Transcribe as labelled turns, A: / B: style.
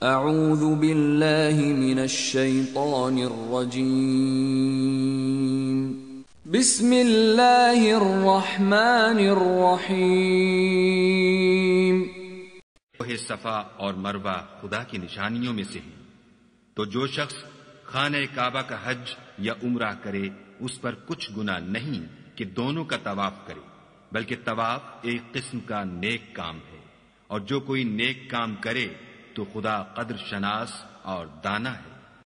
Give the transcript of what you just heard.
A: اعوذ باللہ من الشیطان الرجیم بسم اللہ الرحمن الرحیم
B: کوہ صفا اور مروہ خدا کی نشانیوں میں سے ہیں۔ تو جو شخص خانہ کعبہ کا حج یا عمرہ کرے، اس پر کچھ گنا نہیں کہ دونوں کا طواف کرے، بلکہ طواف ایک قسم کا نیک کام ہے۔ اور جو کوئی نیک کام کرے تو خدا قدر شناس اور دانا ہے۔